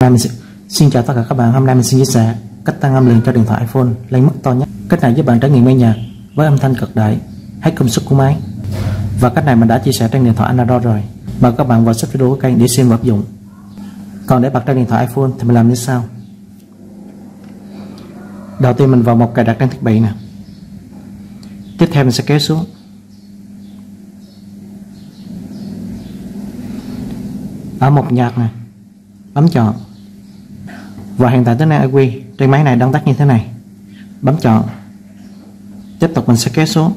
Nay mình xin, xin chào tất cả các bạn. Hôm nay mình xin chia sẻ cách tăng âm lượng cho điện thoại iPhone lên mức to nhất. Cách này giúp bạn trải nghiệm nghe nhạc với âm thanh cực đại, hết công suất của máy. Và cách này mình đã chia sẻ trên điện thoại Android rồi. Mời các bạn vào sách video của kênh để xem và áp dụng. Còn để bật trên điện thoại iPhone thì mình làm như sau. Đầu tiên mình vào một cài đặt trên thiết bị nè. Tiếp theo mình sẽ kéo xuống. Ở một nhạc này bấm chọn và hiện tại tính năng IQ trên máy này đang tắt như thế này. Bấm chọn. Tiếp tục mình sẽ kéo xuống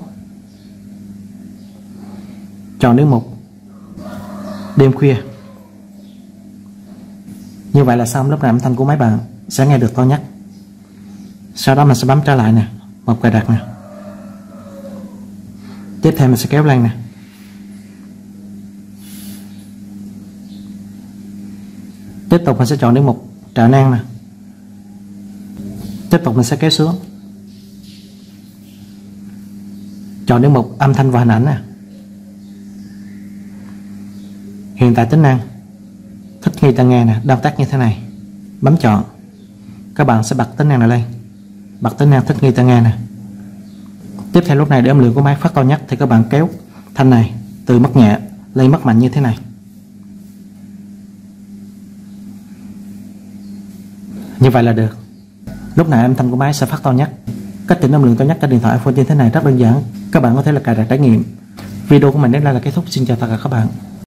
chọn đến mục đêm khuya. Như vậy là xong lúc này âm thanh của máy bạn sẽ nghe được to nhất. Sau đó mình sẽ bấm trở lại nè, một cài đặt nè. Tiếp theo mình sẽ kéo lên nè. Tiếp tục mình sẽ chọn đến mục trợ năng nè tiếp tục mình sẽ kéo xuống chọn đến mục âm thanh và hình ảnh nè. Hiện tại tính năng. Thích nghi tai nghe nè đang tắt như thế này. Bấm chọn. Các bạn sẽ bật tính năng này lên. Bật tính năng thích nghi tai nghe nè. Tiếp theo lúc này để âm lượng của máy phát to nhất thì các bạn kéo thanh này từ mất nhẹ lên mất mạnh như thế này. Như vậy là được lúc này âm thanh của máy sẽ phát to nhất? Cách chỉnh âm lượng to nhất trên điện thoại iPhone như thế này rất đơn giản. Các bạn có thể là cài đặt trải nghiệm. Video của mình đến đây là kết thúc. Xin chào tất cả các bạn.